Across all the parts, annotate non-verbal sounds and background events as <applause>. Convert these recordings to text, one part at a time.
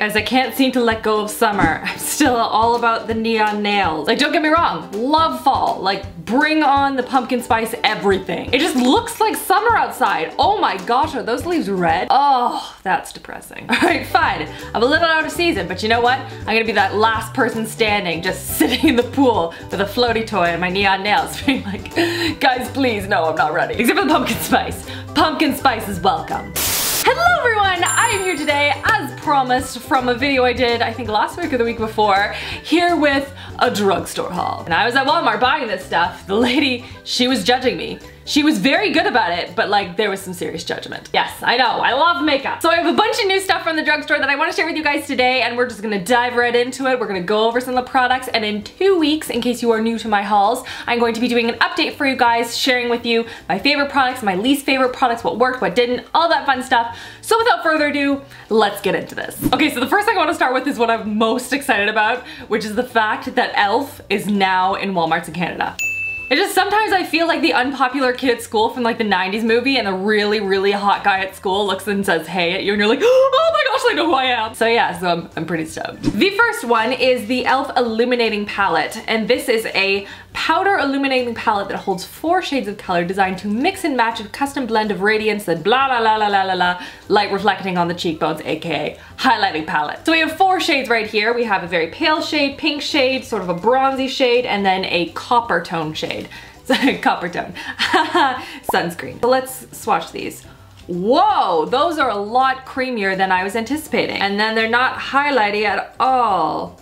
As I can't seem to let go of summer, <laughs> I'm still all about the neon nails. Like don't get me wrong, love fall. Like bring on the pumpkin spice everything. It just looks like summer outside. Oh my gosh, are those leaves red? Oh, that's depressing. <laughs> All right, fine. I'm a little out of season, but you know what? I'm gonna be that last person standing, just <laughs> sitting in the pool with a floaty toy and my neon nails, being like, guys, please, no, I'm not ready. Except for the pumpkin spice. Pumpkin spice is welcome. Hello everyone, I am here today, as promised, from a video I did, I think last week or the week before, here with a drugstore haul. And I was at Walmart buying this stuff. The lady, she was judging me. She was very good about it, but like there was some serious judgment. Yes, I know, I love makeup. So I have a bunch of new stuff from the drugstore that I wanna share with you guys today and we're just gonna dive right into it. We're gonna go over some of the products and in two weeks, in case you are new to my hauls, I'm going to be doing an update for you guys, sharing with you my favorite products, my least favorite products, what worked, what didn't, all that fun stuff. So without further ado, let's get into this. Okay, so the first thing I wanna start with is what I'm most excited about, which is the fact that e.l.f. is now in Walmarts in Canada. It just sometimes I feel like the unpopular kid at school from like the 90s movie and the really, really hot guy at school looks and says hey at you and you're like, <gasps> oh my gosh, I know who I am. So yeah, so I'm, I'm pretty stoked. The first one is the e.l.f. Illuminating Palette and this is a powder illuminating palette that holds four shades of color designed to mix and match a custom blend of radiance and blah blah blah blah blah blah light reflecting on the cheekbones aka highlighting palette. So we have four shades right here. We have a very pale shade, pink shade, sort of a bronzy shade, and then a copper tone shade. <laughs> copper tone. <laughs> Sunscreen. So let's swatch these. Whoa, those are a lot creamier than I was anticipating. And then they're not highlighty at all.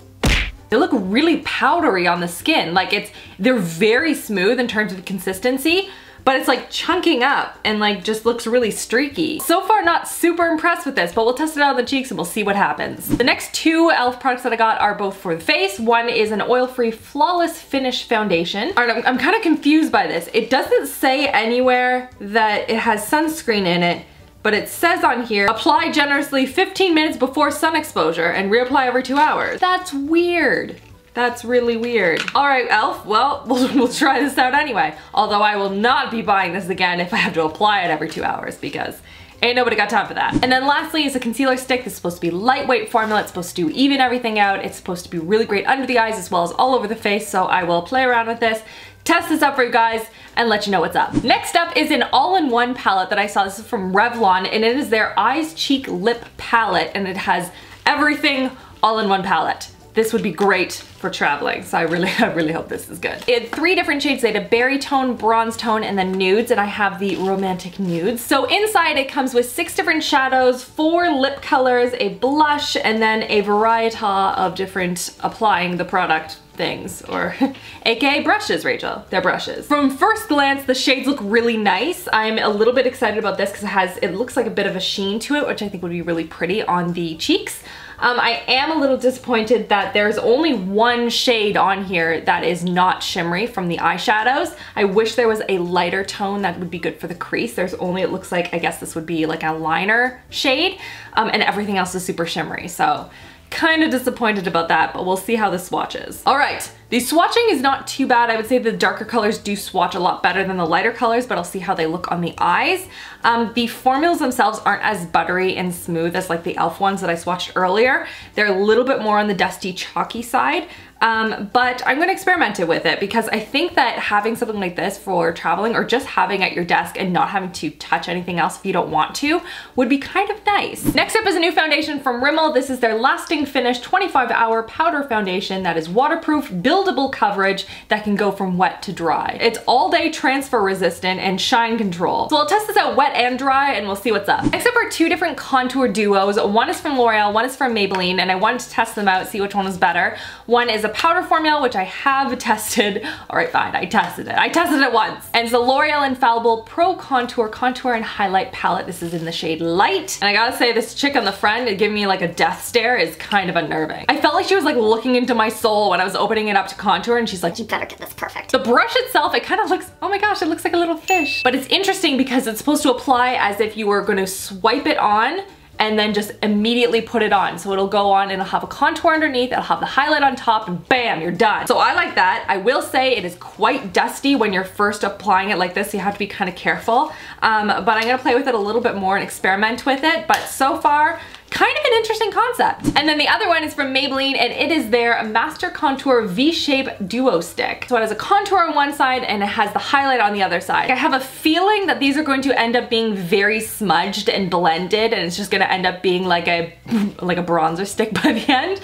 They look really powdery on the skin. Like it's, they're very smooth in terms of consistency, but it's like chunking up and like just looks really streaky. So far not super impressed with this, but we'll test it out on the cheeks and we'll see what happens. The next two e.l.f. products that I got are both for the face. One is an oil-free flawless finish foundation. I'm, I'm kind of confused by this. It doesn't say anywhere that it has sunscreen in it, but it says on here, apply generously 15 minutes before sun exposure and reapply every two hours. That's weird. That's really weird. All right, e.l.f., well, <laughs> well, we'll try this out anyway. Although I will not be buying this again if I have to apply it every two hours because Ain't nobody got time for that. And then lastly is a concealer stick that's supposed to be lightweight formula. It's supposed to even everything out. It's supposed to be really great under the eyes as well as all over the face. So I will play around with this, test this up for you guys, and let you know what's up. Next up is an all-in-one palette that I saw. This is from Revlon, and it is their Eyes, Cheek, Lip palette, and it has everything all in one palette this would be great for traveling. So I really, <laughs> I really hope this is good. It three different shades. They had a berry tone, bronze tone, and then nudes, and I have the romantic nudes. So inside it comes with six different shadows, four lip colors, a blush, and then a variety of different applying the product things or <laughs> aka brushes Rachel they're brushes from first glance the shades look really nice I'm a little bit excited about this because it has it looks like a bit of a sheen to it which I think would be really pretty on the cheeks um, I am a little disappointed that there's only one shade on here that is not shimmery from the eyeshadows. I wish there was a lighter tone that would be good for the crease. There's only, it looks like, I guess this would be like a liner shade, um, and everything else is super shimmery. So kind of disappointed about that, but we'll see how this swatches. All right, the swatching is not too bad. I would say the darker colors do swatch a lot better than the lighter colors, but I'll see how they look on the eyes. Um, the formulas themselves aren't as buttery and smooth as like the e.l.f. ones that I swatched earlier. They're a little bit more on the dusty, chalky side. Um, but I'm gonna experiment it with it because I think that having something like this for traveling or just having at your desk and not having to touch anything else if you don't want to would be kind of nice. Next up is a new foundation from Rimmel. This is their Lasting Finish 25 Hour Powder Foundation that is waterproof, buildable coverage that can go from wet to dry. It's all day transfer resistant and shine control. So I'll test this out wet and dry and we'll see what's up. Up are two different contour duos. One is from L'Oreal, one is from Maybelline, and I wanted to test them out, see which one was better. One is a powder formula, which I have <laughs> tested. All right, fine, I tested it. I tested it once. And it's the L'Oreal Infallible Pro Contour Contour and Highlight Palette. This is in the shade Light. And I gotta say, this chick on the front, it giving me like a death stare is kind of unnerving. I felt like she was like looking into my soul when I was opening it up to contour and she's like, you better get this perfect. The brush itself, it kind of looks, oh my gosh, it looks like a little fish. But it's interesting because it's supposed to apply as if you were gonna swipe it on and then just immediately put it on. So it'll go on and it'll have a contour underneath, it'll have the highlight on top, and bam, you're done. So I like that. I will say it is quite dusty when you're first applying it like this, so you have to be kind of careful. Um, but I'm gonna play with it a little bit more and experiment with it. But so far, kind of an interesting concept. And then the other one is from Maybelline and it is their Master Contour V-Shape Duo Stick. So it has a contour on one side and it has the highlight on the other side. I have a feeling that these are going to end up being very smudged and blended and it's just gonna end up being like a, like a bronzer stick <laughs> by the end.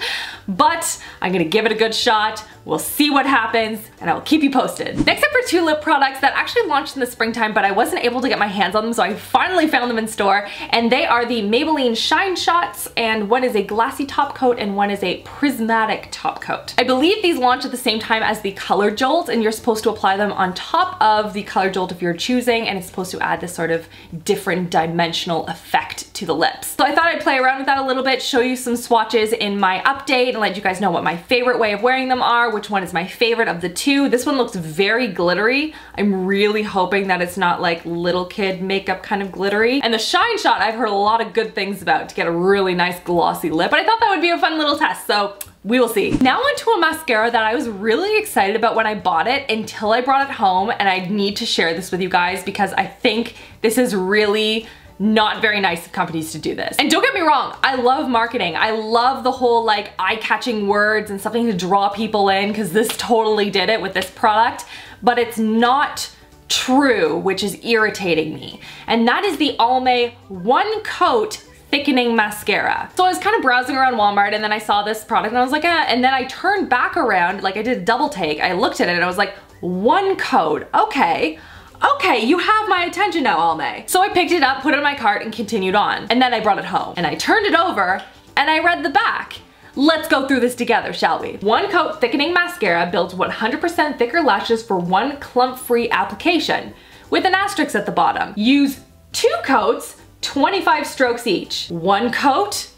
But I'm gonna give it a good shot. We'll see what happens and I'll keep you posted. Next up are two lip products that actually launched in the springtime but I wasn't able to get my hands on them so I finally found them in store and they are the Maybelline Shine Shots and one is a glassy top coat and one is a prismatic top coat. I believe these launch at the same time as the Color Jolt and you're supposed to apply them on top of the Color Jolt if you're choosing and it's supposed to add this sort of different dimensional effect to the lips. So I thought I'd play around with that a little bit, show you some swatches in my update and let you guys know what my favorite way of wearing them are, which one is my favorite of the two. This one looks very glittery. I'm really hoping that it's not like little kid makeup kind of glittery. And the Shine Shot I've heard a lot of good things about to get a really nice glossy lip, but I thought that would be a fun little test, so we will see. Now onto a mascara that I was really excited about when I bought it until I brought it home and I need to share this with you guys because I think this is really not very nice of companies to do this. And don't get me wrong, I love marketing. I love the whole like eye-catching words and something to draw people in because this totally did it with this product, but it's not true, which is irritating me. And that is the Almay One Coat thickening mascara. So I was kind of browsing around Walmart and then I saw this product and I was like, eh. and then I turned back around, like I did a double take, I looked at it and I was like, one coat, okay okay, you have my attention now, Almay. So I picked it up, put it in my cart, and continued on. And then I brought it home. And I turned it over, and I read the back. Let's go through this together, shall we? One Coat Thickening Mascara builds 100% thicker lashes for one clump-free application, with an asterisk at the bottom. Use two coats, 25 strokes each. One coat,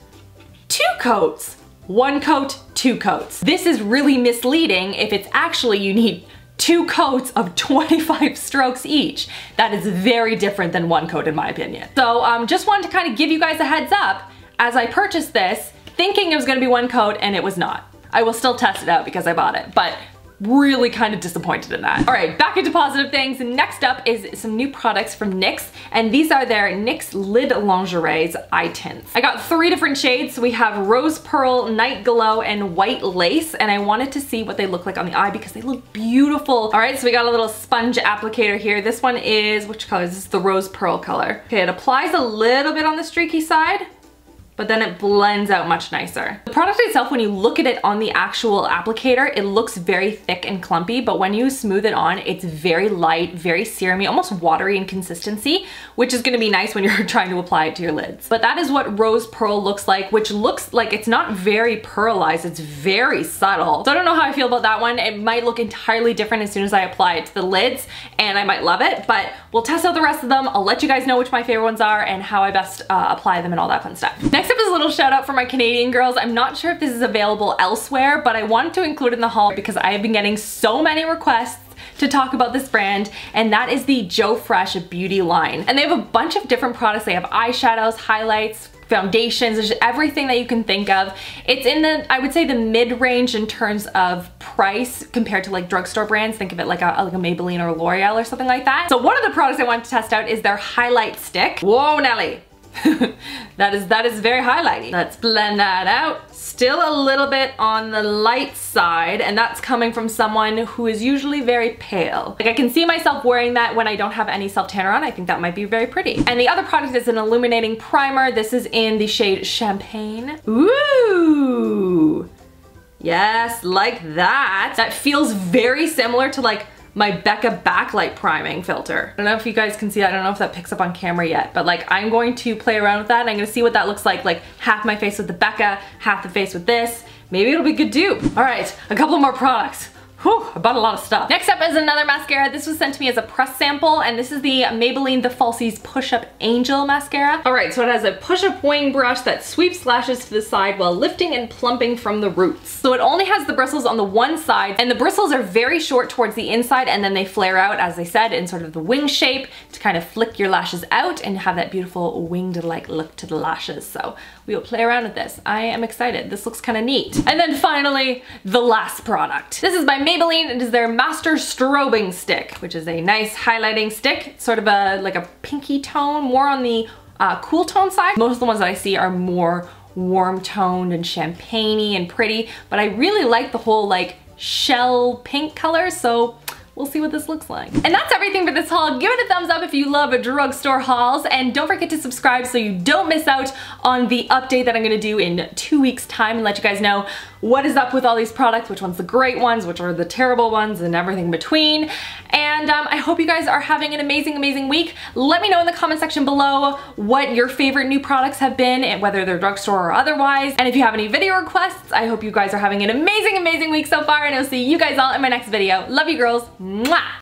two coats. One coat, two coats. This is really misleading if it's actually you need two coats of <laughs> 25 strokes each. That is very different than one coat in my opinion. So um, just wanted to kind of give you guys a heads up as I purchased this, thinking it was gonna be one coat and it was not. I will still test it out because I bought it, but really kind of disappointed in that. All right, back into positive things. Next up is some new products from NYX, and these are their NYX Lid Lingerie's eye tints. I got three different shades. We have Rose Pearl, Night Glow, and White Lace, and I wanted to see what they look like on the eye because they look beautiful. All right, so we got a little sponge applicator here. This one is, which color is this? The Rose Pearl color. Okay, it applies a little bit on the streaky side, but then it blends out much nicer. The product itself, when you look at it on the actual applicator, it looks very thick and clumpy, but when you smooth it on, it's very light, very serumy, almost watery in consistency, which is gonna be nice when <laughs> you're trying to apply it to your lids. But that is what Rose Pearl looks like, which looks like it's not very pearlized, it's very subtle. So I don't know how I feel about that one. It might look entirely different as soon as I apply it to the lids, and I might love it, but we'll test out the rest of them. I'll let you guys know which my favorite ones are and how I best uh, apply them and all that fun stuff. Next up is a little shout out for my Canadian girls. I'm not sure if this is available elsewhere, but I wanted to include in the haul because I have been getting so many requests to talk about this brand and that is the Joe Fresh beauty line. And they have a bunch of different products. They have eyeshadows, highlights, foundations, there's everything that you can think of. It's in the, I would say the mid-range in terms of price compared to like drugstore brands. Think of it like a, like a Maybelline or L'Oreal or something like that. So one of the products I wanted to test out is their highlight stick. Whoa, Nelly. <laughs> that is that is very highlighty. Let's blend that out. Still a little bit on the light side and that's coming from someone who is usually very pale. Like I can see myself wearing that when I don't have any self-tanner on. I think that might be very pretty. And the other product is an illuminating primer. This is in the shade Champagne. Ooh. Yes, like that. That feels very similar to like my Becca backlight priming filter. I don't know if you guys can see. I don't know if that picks up on camera yet, but like I'm going to play around with that and I'm gonna see what that looks like. Like half my face with the Becca, half the face with this. Maybe it'll be good dupe. All right, a couple more products. Whew, I bought a lot of stuff. Next up is another mascara. This was sent to me as a press sample, and this is the Maybelline The Falsies Push Up Angel Mascara. All right, so it has a push-up wing brush that sweeps lashes to the side while lifting and plumping from the roots. So it only has the bristles on the one side, and the bristles are very short towards the inside, and then they flare out, as I said, in sort of the wing shape to kind of flick your lashes out and have that beautiful winged-like look to the lashes. So we will play around with this. I am excited. This looks kind of neat. And then finally, the last product. This is by Maybelline. It is their Master Strobing Stick, which is a nice highlighting stick. sort of a like a pinky tone, more on the uh, cool tone side. Most of the ones that I see are more warm toned and champagne and pretty, but I really like the whole like shell pink color, so we'll see what this looks like. And that's everything for this haul. Give it a thumbs up if you love drugstore hauls and don't forget to subscribe so you don't miss out on the update that I'm gonna do in two weeks time and let you guys know what is up with all these products, which one's the great ones, which are the terrible ones and everything between. And um, I hope you guys are having an amazing, amazing week. Let me know in the comment section below what your favorite new products have been and whether they're drugstore or otherwise. And if you have any video requests, I hope you guys are having an amazing, amazing week so far and I'll see you guys all in my next video. Love you girls. Mwah!